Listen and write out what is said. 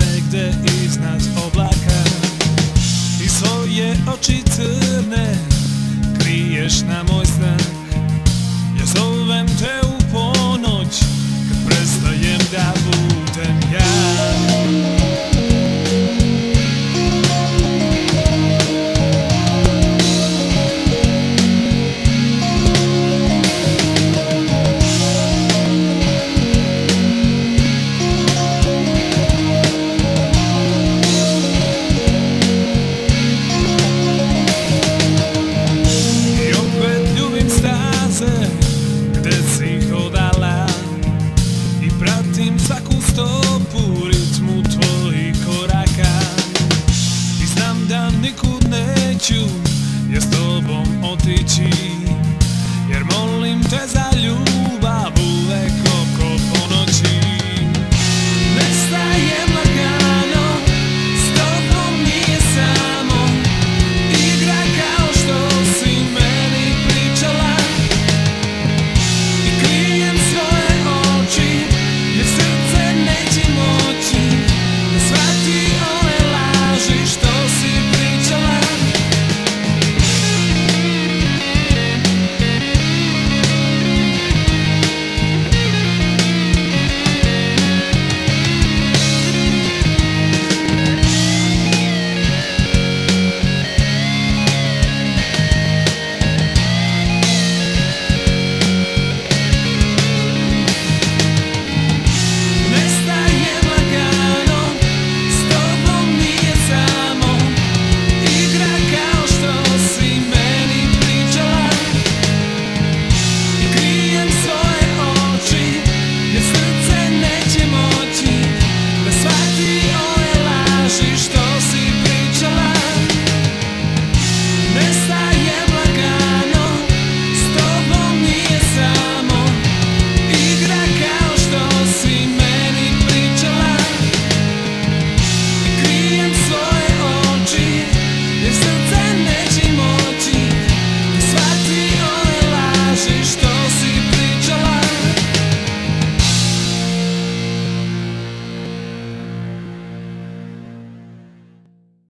negde iznad oblaka. I svoje oči crne życiu jest tobą otyci.